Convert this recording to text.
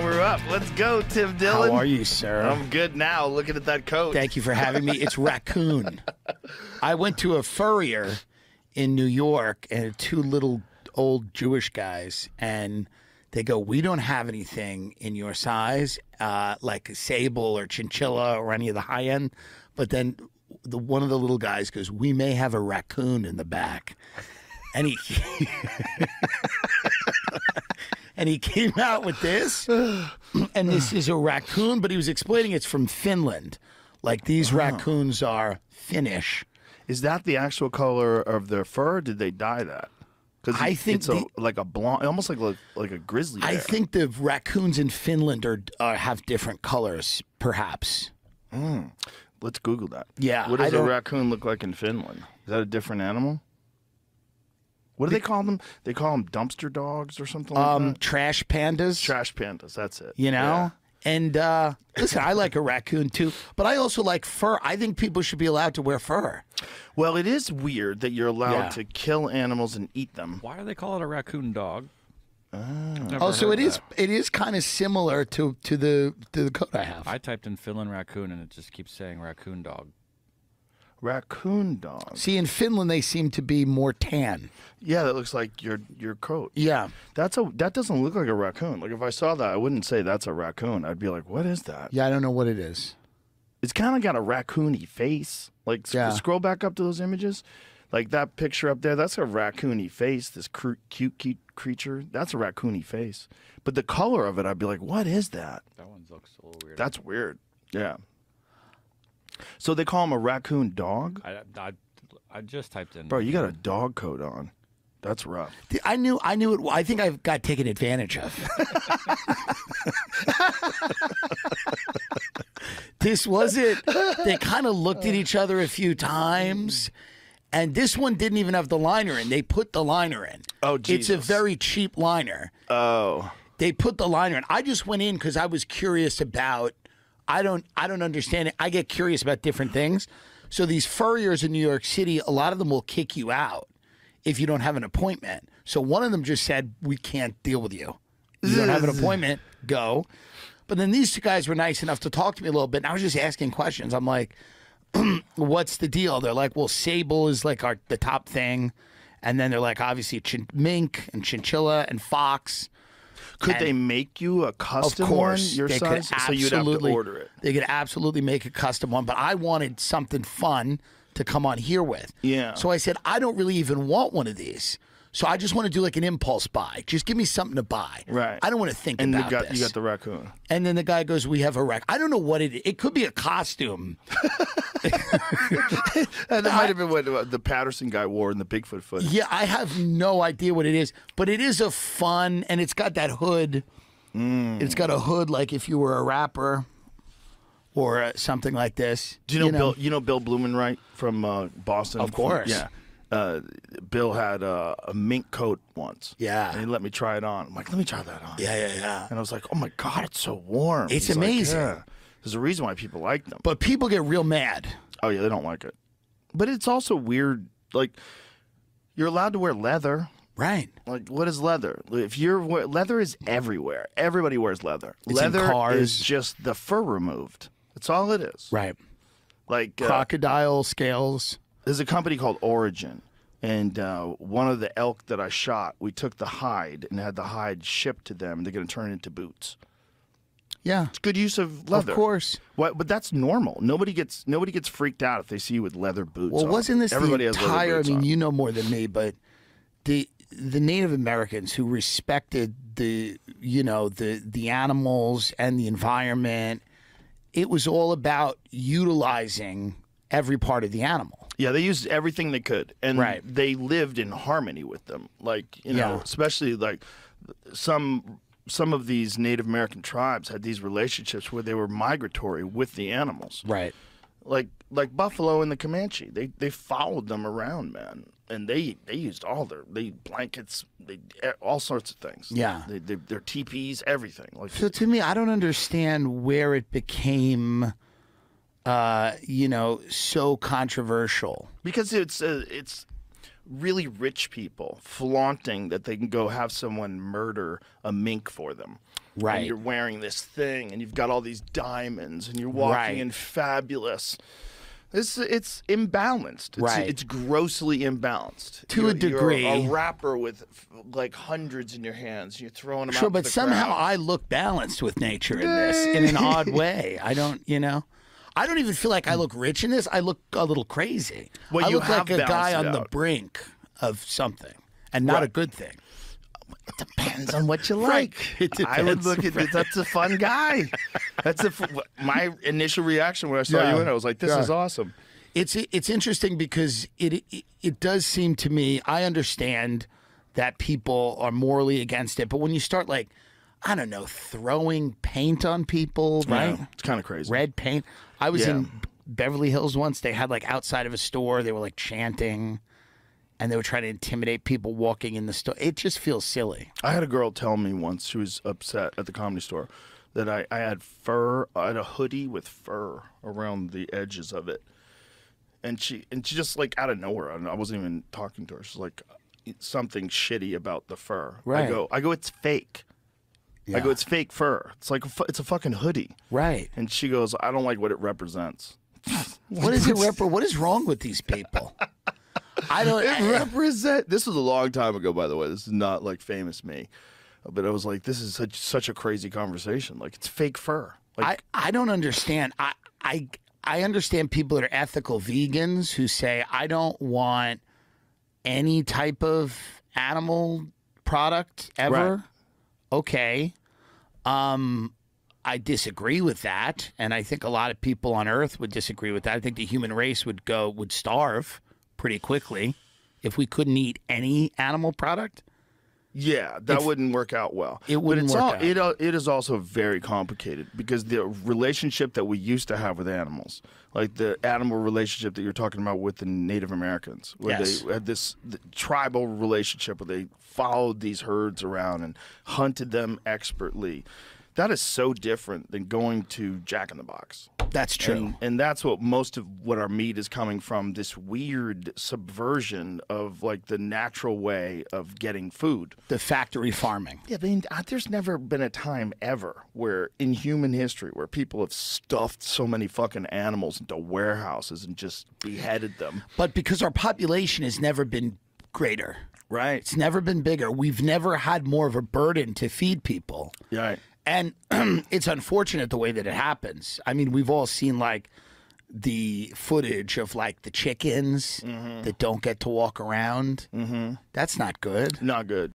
And we're up. Let's go, Tim Dillon. How are you, sir? I'm good now. Looking at that coat. Thank you for having me. It's raccoon. I went to a furrier in New York, and two little old Jewish guys, and they go, "We don't have anything in your size, uh, like sable or chinchilla or any of the high end." But then the one of the little guys goes, "We may have a raccoon in the back," and he. and he came out with this, and this is a raccoon, but he was explaining it's from Finland. Like these oh. raccoons are Finnish. Is that the actual color of their fur? Or did they dye that? Because I think it's a, the- like a blonde, almost like a, like a grizzly. I think the raccoons in Finland are, are have different colors, perhaps. Hmm. Let's Google that. Yeah, What does a raccoon look like in Finland? Is that a different animal? What do they call them? They call them dumpster dogs or something like Um, that. trash pandas. Trash pandas. That's it. you know. Yeah. And uh, listen, I like a raccoon too, but I also like fur. I think people should be allowed to wear fur. Well, it is weird that you're allowed Yeah. to kill animals and eat them. Why do they call it a raccoon dog? Never Also, heard it is, it is kind of similar to to the to the coat I have. I typed in Finland raccoon and it just keeps saying raccoon dog. Raccoon dog. See, in Finland, they seem to be more tan. Yeah, that looks like your your coat. Yeah. That's a that doesn't look like a raccoon. Like if I saw that, I wouldn't say that's a raccoon. I'd be like, what is that? Yeah, I don't know what it is. It's kind of got a raccoony face. Like sc- Yeah. scroll back up to those images, like that picture up there. That's a raccoony face. This cr- cute, cute creature. That's a raccoony face. But the color of it, I'd be like, what is that? That one looks a little weird. That's weird. Yeah. So they call him a raccoon dog, I, I, I just typed in. bro. You got a dog coat on. That's rough. I knew I knew it. I think I got taken advantage of. this was it. They kind of looked at each other a few times, and this one didn't even have the liner in. They put the liner in. Oh, Jesus. It's a very cheap liner. Oh, They put the liner in. I just went in because I was curious about. I don't. I don't understand it. I get curious about different things. So these furriers in New York City, a lot of them will kick you out if you don't have an appointment. So one of them just said, "We can't deal with you. You don't have an appointment. Go." But then these two guys were nice enough to talk to me a little bit, and I was just asking questions. I'm like, "What's the deal?" They're like, "Well, sable is like our the top thing." And then they're like, obviously, chin- mink and chinchilla and fox. Could And- they make you a Of custom course, one your they size? could So you'd have to order it. They could absolutely make a custom one, but I wanted something fun to come on here with. Yeah. So I said, I don't really even want one of these. So I just want to do like an impulse buy. Just give me something to buy. Right. I don't want to think And you about got this. you got the raccoon. and then the guy goes, "We have a raccoon." I don't know what it. Is. It could be a costume. And that might have been what the Patterson guy wore in the Bigfoot footage. Yeah, I have no idea what it is, but it is a fun, and it's got that hood. Mm. It's got a hood like if you were a rapper or uh, something like this. Do you know, Bill? You know Bill Blumenreich from uh, Boston. Of course. Yeah. Uh, Bill had uh, a mink coat once. Yeah. And he let me try it on. I'm like, let me try that on. Yeah, yeah, yeah. And I was like, oh my god, it's so warm. It's He's like, amazing. yeah. There's a reason why people like them. But people get real mad. Oh yeah, they don't like it. But it's also weird. Like, you're allowed to wear leather. Right. Like, what is leather? If you're leather is everywhere. Everybody wears leather. It's leather is just the fur removed. That's all it is. Right. Like uh, Crocodile scales. There's a company called Origin, and uh, one of the elk that I shot, we took the hide and had the hide shipped to them. They're going to turn it into boots. Yeah. It's good use of leather. Of course. What? But that's normal. Nobody gets nobody gets freaked out if they see you with leather boots. Well, on. wasn't this Everybody the entire? I mean, on. you know more than me, but the the Native Americans who respected the you know the the animals and the environment. It was all about utilizing every part of the animal. Yeah, they used everything they could, and Right. they lived in harmony with them. Like you know, Yeah. especially like some some of these Native American tribes had these relationships where they were migratory with the animals. Right. Like like buffalo and the Comanche, they they followed them around, man, and they they used all their they blankets, they all sorts of things. Yeah. they, they, their teepees, everything. Like So to me, I don't understand where it became, uh, you know, so controversial. because it's uh, it's really rich people flaunting that they can go have someone murder a mink for them. Right. And you're wearing this thing and you've got all these diamonds and you're walking Right. in fabulous. It's it's imbalanced. It's, Right. It's grossly imbalanced. To a You're- you're degree. a rapper with f- like hundreds in your hands. You're throwing them out. Sure, but the somehow crowd. I look balanced with nature in this in an odd way. I don't, you know. I don't even feel like I look rich in this. I look a little crazy. Well, I you look like a guy on the brink of something, and not a good thing. It depends on what you Right. like. It I would look at it. That's a fun guy. That's a f- my initial reaction when I saw Yeah. you in. I was like, "This Yeah. is awesome." It's it's interesting because it, it it does seem to me. I understand that people are morally against it, but when you start like, I don't know, throwing paint on people, right? Yeah, it's kind of crazy. red paint. I was Yeah. in Beverly Hills once. They had like outside of a store, they were like chanting and they were trying to intimidate people walking in the store. It just feels silly. I had a girl tell me once she was upset at the comedy store that I, I had fur, I had a hoodie with fur around the edges of it, and she and she just like out of nowhere, I wasn't even talking to her. She's like something shitty about the fur. Right. I go, I go, it's fake. I go, it's fake fur. It's like a, fu- it's a fucking hoodie. Right. And she goes, I don't like what it represents. What is it rep- what is wrong with these people? I don't It represent. This was a long time ago, by the way. This is not like famous me, but I was like, this is such such a crazy conversation. Like it's fake fur. Like I, I don't understand. I, I I understand people that are ethical vegans who say I don't want any type of animal product ever. Right. Okay. Um I disagree with that and I think a lot of people on earth would disagree with that. I think the human race would go would starve pretty quickly if we couldn't eat any animal product. Yeah, that wouldn't work out well. It wouldn't but it's work all, out. It uh, it is also very complicated because the relationship that we used to have with animals, like the animal relationship that you're talking about with the Native Americans, where Yes. they had this the tribal relationship where they followed these herds around and hunted them expertly. That is so different than going to Jack in the Box. That's true. And, and that's what most of what our meat is coming from this weird subversion of like the natural way of getting food. the factory farming. Yeah, I mean, uh, there's never been a time ever where in human history where people have stuffed so many fucking animals into warehouses and just beheaded them. But because our population has never been greater. Right. It's never been bigger. We've never had more of a burden to feed people. Right. And it's unfortunate the way that it happens. I mean, we've all seen like the footage of like the chickens that don't get to walk around. Mm-hmm. That's not good. Not good.